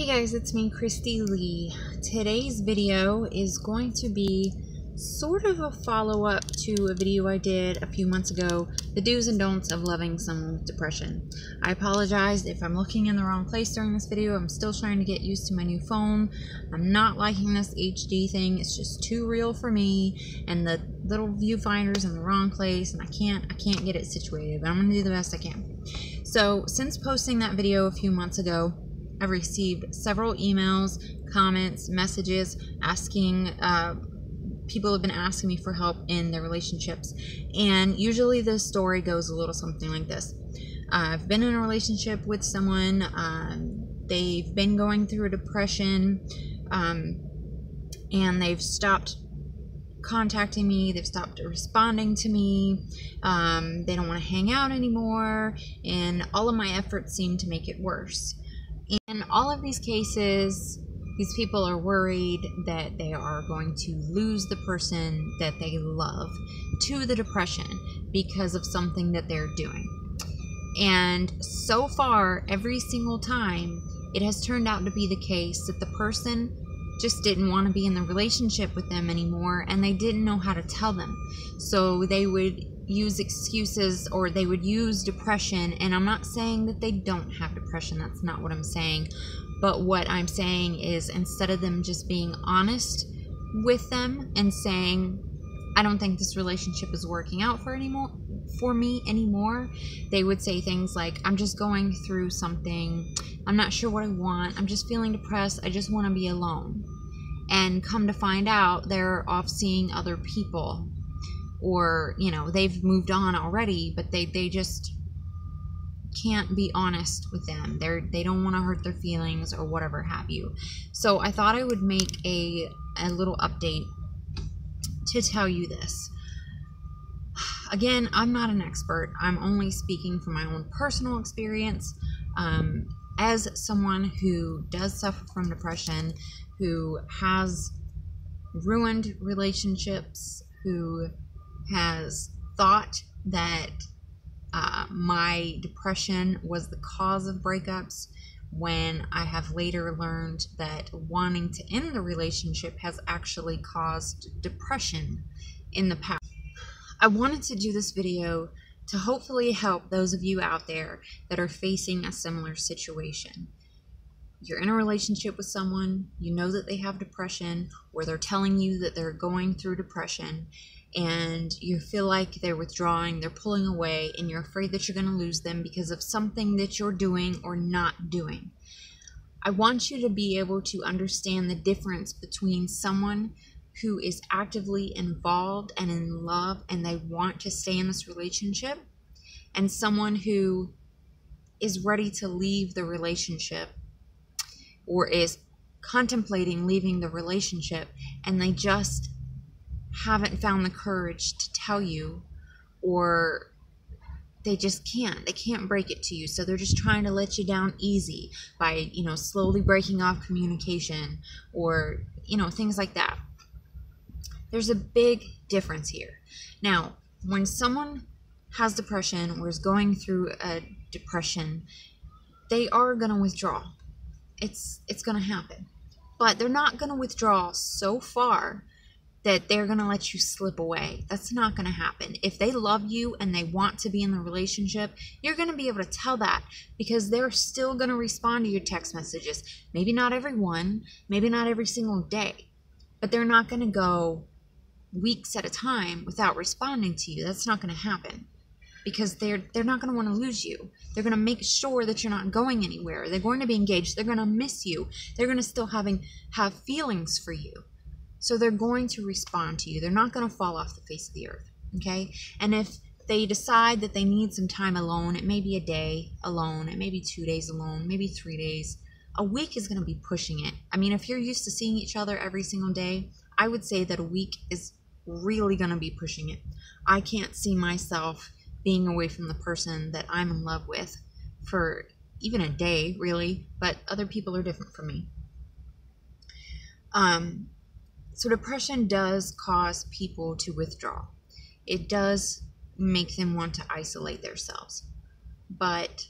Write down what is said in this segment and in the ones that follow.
Hey guys, it's me, Kristy Lee. Today's video is going to be sort of a follow-up to a video I did a few months ago, the do's and don'ts of loving someone with depression. I apologize if I'm looking in the wrong place during this video. I'm still trying to get used to my new phone. I'm not liking this HD thing. It's just too real for me, and the little viewfinder's in the wrong place, and I can't, I can't get it situated, but I'm going to do the best I can. So, since posting that video a few months ago, I've received several emails, comments, messages asking, uh, people have been asking me for help in their relationships. And usually the story goes a little something like this I've been in a relationship with someone, um, they've been going through a depression, um, and they've stopped contacting me, they've stopped responding to me, um, they don't want to hang out anymore, and all of my efforts seem to make it worse. In all of these cases, these people are worried that they are going to lose the person that they love to the depression because of something that they're doing. And so far, every single time, it has turned out to be the case that the person just didn't want to be in the relationship with them anymore and they didn't know how to tell them. So they would use excuses or they would use depression. And I'm not saying that they don't have depression, that's not what I'm saying. But what I'm saying is instead of them just being honest with them and saying, I don't think this relationship is working out for anymore for me anymore, they would say things like, I'm just going through something, I'm not sure what I want, I'm just feeling depressed, I just want to be alone. And come to find out, they're off seeing other people or you know they've moved on already but they they just can't be honest with them. They're they don't want to hurt their feelings or whatever have you. So i thought i would make a a little update to tell you this. Again i'm not an expert. I'm only speaking from my own personal experience. Um, as someone who does suffer from depression who has ruined relationships who has thought that uh, my depression was the cause of breakups when I have later learned that wanting to end the relationship has actually caused depression in the past. I wanted to do this video to hopefully help those of you out there that are facing a similar situation. You're in a relationship with someone, you know that they have depression, or they're telling you that they're going through depression, and you feel like they're withdrawing, they're pulling away, and you're afraid that you're going to lose them because of something that you're doing or not doing. I want you to be able to understand the difference between someone who is actively involved and in love and they want to stay in this relationship and someone who is ready to leave the relationship or is contemplating leaving the relationship and they just haven't found the courage to tell you or they just can't. They can't break it to you. So they're just trying to let you down easy by you know slowly breaking off communication or you know things like that. There's a big difference here. Now when someone has depression or is going through a depression they are going to withdraw. It's it's going to happen. But they're not going to withdraw so far that they're going to let you slip away. That's not going to happen. If they love you and they want to be in the relationship, you're going to be able to tell that because they're still going to respond to your text messages. Maybe not every one, maybe not every single day, but they're not going to go weeks at a time without responding to you. That's not going to happen because they're they're not going to want to lose you. They're going to make sure that you're not going anywhere. They're going to be engaged. They're going to miss you. They're going to still having have feelings for you. So they're going to respond to you. They're not going to fall off the face of the earth. Okay? And if they decide that they need some time alone, it may be a day alone, it may be two days alone, maybe three days. A week is going to be pushing it. I mean, if you're used to seeing each other every single day, I would say that a week is really going to be pushing it. I can't see myself being away from the person that I'm in love with for even a day, really, but other people are different from me. Um, so, depression does cause people to withdraw. It does make them want to isolate themselves, but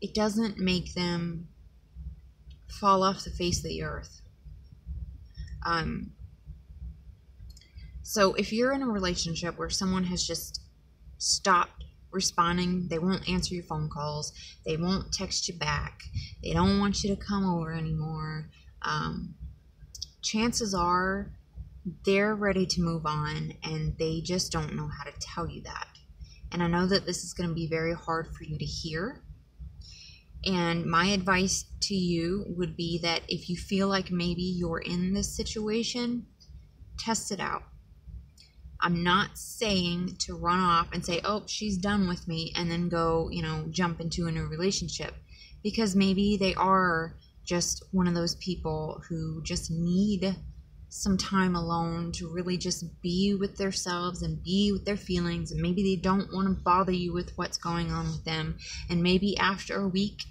it doesn't make them fall off the face of the earth. Um, so if you're in a relationship where someone has just stopped responding, they won't answer your phone calls, they won't text you back, they don't want you to come over anymore, um, chances are they're ready to move on and they just don't know how to tell you that. And I know that this is going to be very hard for you to hear. And my advice to you would be that if you feel like maybe you're in this situation, test it out. I'm not saying to run off and say, oh, she's done with me, and then go, you know, jump into a new relationship. Because maybe they are just one of those people who just need some time alone to really just be with themselves and be with their feelings. And maybe they don't want to bother you with what's going on with them. And maybe after a week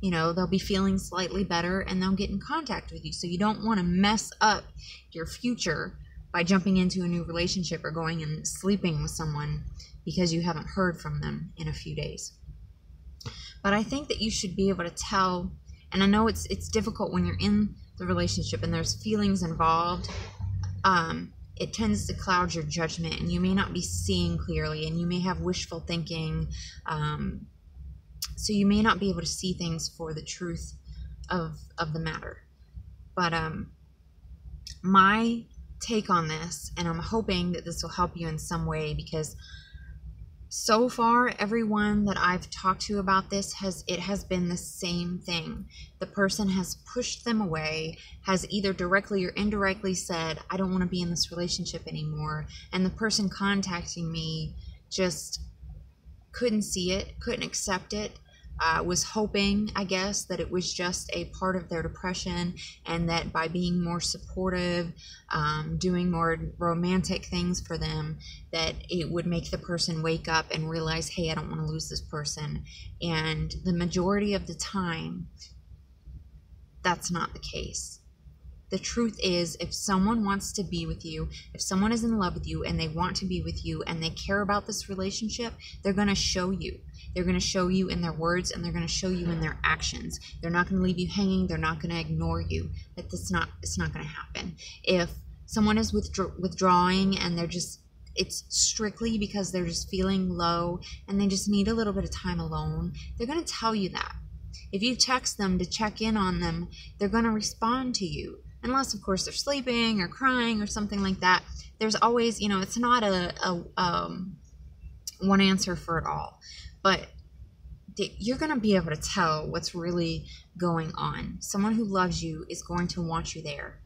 you know they'll be feeling slightly better and they'll get in contact with you. So you don't want to mess up your future by jumping into a new relationship or going and sleeping with someone because you haven't heard from them in a few days. But i think that you should be able to tell and i know it's it's difficult when you're in the relationship and there's feelings involved, um, it tends to cloud your judgment and you may not be seeing clearly and you may have wishful thinking. Um, so you may not be able to see things for the truth of, of the matter. But um, my take on this, and I'm hoping that this will help you in some way because so far everyone that i've talked to about this has it has been the same thing. The person has pushed them away has either directly or indirectly said i don't want to be in this relationship anymore and the person contacting me just couldn't see it couldn't accept it uh, was hoping, I guess, that it was just a part of their depression and that by being more supportive, um, doing more romantic things for them, that it would make the person wake up and realize, hey, I don't want to lose this person. And the majority of the time, that's not the case. The truth is, if someone wants to be with you, if someone is in love with you and they want to be with you and they care about this relationship, they're going to show you. They're going to show you in their words and they're going to show you in their actions. They're not going to leave you hanging. They're not going to ignore you. That's not it's not going to happen. If someone is withdraw- withdrawing and they're just it's strictly because they're just feeling low and they just need a little bit of time alone, they're going to tell you that. If you text them to check in on them, they're going to respond to you unless of course they're sleeping or crying or something like that there's always you know it's not a, a um, one answer for it all. But you're going to be able to tell what's really going on. Someone who loves you is going to want you there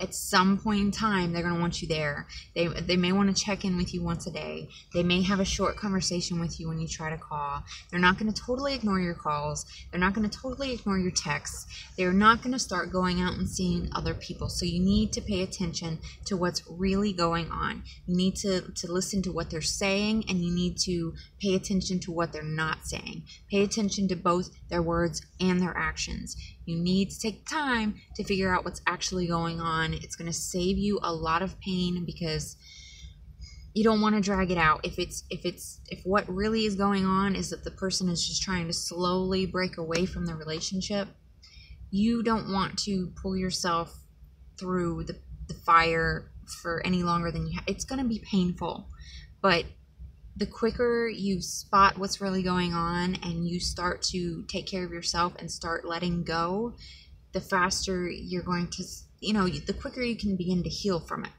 at some point in time they're going to want you there. They, they may want to check in with you once a day. They may have a short conversation with you when you try to call. They're not going to totally ignore your calls. They're not going to totally ignore your texts. They're not going to start going out and seeing other people. So you need to pay attention to what's really going on. You need to, to listen to what they're saying and you need to pay attention to what they're not saying. Pay attention to both their words and their actions you need to take time to figure out what's actually going on. It's going to save you a lot of pain because you don't want to drag it out. If it's if it's if what really is going on is that the person is just trying to slowly break away from the relationship, you don't want to pull yourself through the, the fire for any longer than you have. It's going to be painful, but the quicker you spot what's really going on and you start to take care of yourself and start letting go, the faster you're going to, you know, the quicker you can begin to heal from it.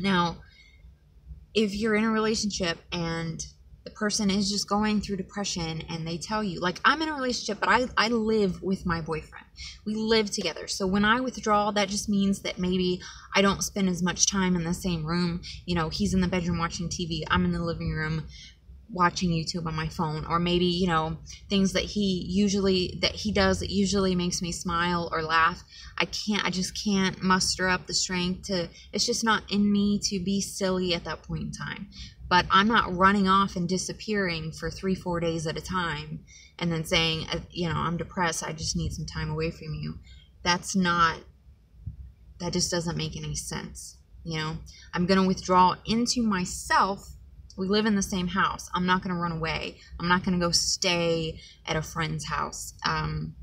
Now, if you're in a relationship and the person is just going through depression and they tell you like i'm in a relationship but i, I live with my boyfriend. We live together. So when i withdraw that just means that maybe i don't spend as much time in the same room. You know he's in the bedroom watching tv i'm in the living room watching youtube on my phone or maybe you know things that he usually that he does that usually makes me smile or laugh i can't i just can't muster up the strength to it's just not in me to be silly at that point in time but I'm not running off and disappearing for three, four days at a time and then saying, uh, you know, I'm depressed. I just need some time away from you. That's not, that just doesn't make any sense. You know, I'm going to withdraw into myself. We live in the same house. I'm not going to run away. I'm not going to go stay at a friend's house. Um,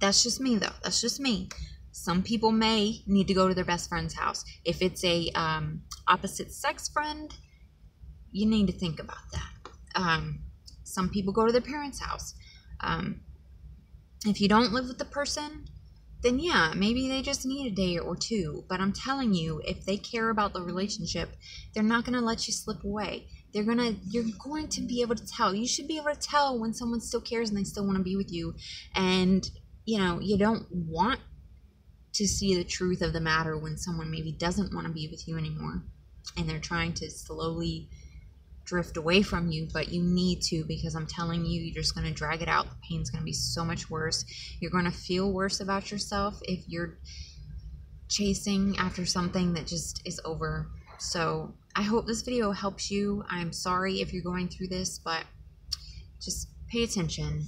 that's just me though. That's just me. Some people may need to go to their best friend's house. If it's a um, opposite sex friend, you need to think about that. Um, some people go to their parents' house. Um, if you don't live with the person, then yeah, maybe they just need a day or two. But I'm telling you, if they care about the relationship, they're not going to let you slip away. They're going to, you're going to be able to tell. You should be able to tell when someone still cares and they still want to be with you. And, you know, you don't want to see the truth of the matter when someone maybe doesn't want to be with you anymore and they're trying to slowly drift away from you, but you need to because I'm telling you, you're just going to drag it out. The pain's going to be so much worse. You're going to feel worse about yourself if you're chasing after something that just is over. So I hope this video helps you. I'm sorry if you're going through this, but just pay attention.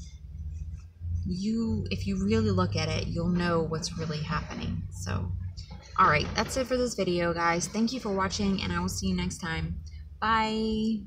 You, if you really look at it, you'll know what's really happening. So, all right, that's it for this video, guys. Thank you for watching, and I will see you next time. Bye.